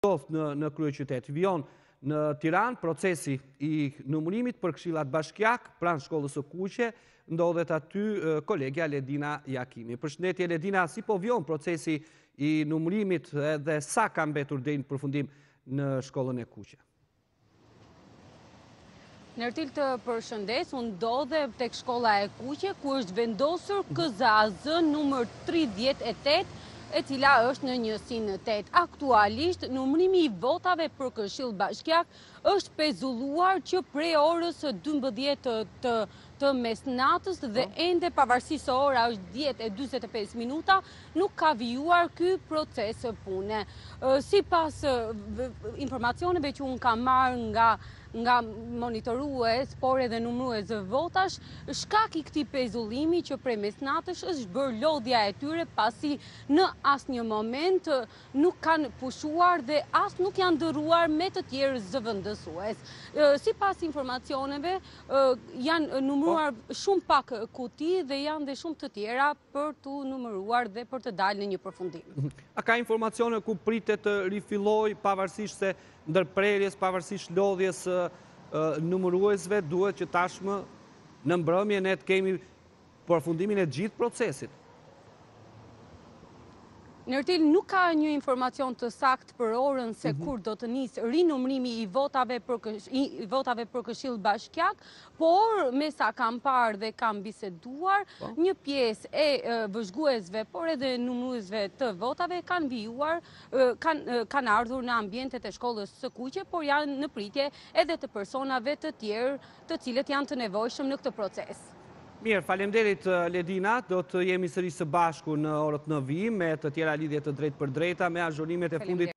qoftë në në kryeqytet. Vijon në Tiranë procesi i numërimit për këshillat bashkiakë pranë shkollës së Kuqe, ndodhet aty kolegja Ledina Jakimi. Përshëndetje Ledina, si po vijon procesi i numërimit dhe sa ka mbetur deri në përfundim në shkollën e Kuqe? Nertil të përshëndes, unë ndodhem tek shkolla e kuqe, ku është vendosur KZAZ numër 38, e cila është në njësinë 8. Aktualisht, numërimi i votave për këshill bashkiak është pezulluar që prej orës 12 të të mesnatës dhe ende pavarësisht se ora është dhjetë e dyzet e pesë minuta, nuk ka vijuar ky proces pune. Sipas informacioneve që unë kam marrë nga nga monitorues, por edhe numërues votash, shkak i këtij pezullimi që prej mesnatës është bërë lodhja e tyre pasi në asnjë moment nuk kanë pushuar dhe as nuk janë ndërruar me të tjerë zëvendësues. Sipas informacioneve, janë numëruar shumë pak kuti dhe janë dhe shumë të tjera për t'u numëruar dhe për të dalë në një përfundim. Mhm. A ka informacione kur pritet të rifillojë pavarësisht se ndërprerjes, pavarësisht lodhjes së numëruesve, duhet që tashmë në mbrëmje ne të kemi përfundimin e gjithë procesit. Nertil, nuk ka një informacion të saktë për orën se mhm. kur do të nisë rinumërimi i votave për Këshill Bashkiak, por me sa kam parë dhe kam biseduar, po. një pjesë e vëzhguesve, por edhe numëruesve të votave kanë vijuar, kanë ardhur në ambientet e shkollës së Kuqe, por janë në pritje edhe të personave të tjerë, të cilët janë të nevojshëm në këtë proces. Mirë, faleminderit Ledina, do të jemi sërish së bashku në orët në vijim me të tjera lidhje të drejtpërdrejta me azhurnimet e fundit.